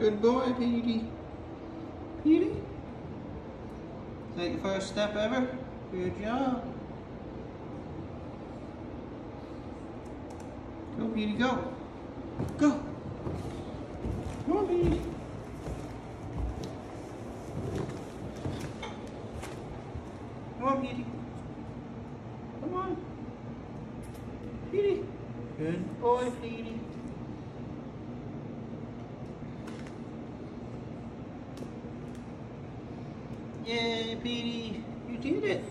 Good boy, Petey. Petey. That your first step ever? Good job. Go, Petey, go. Go. Come on, Petey. Come on, Petey. Come on. Petey. Good boy, Petey. Yay, Petey. You did it.